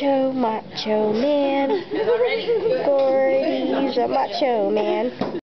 macho, macho man. Gordy's a macho man.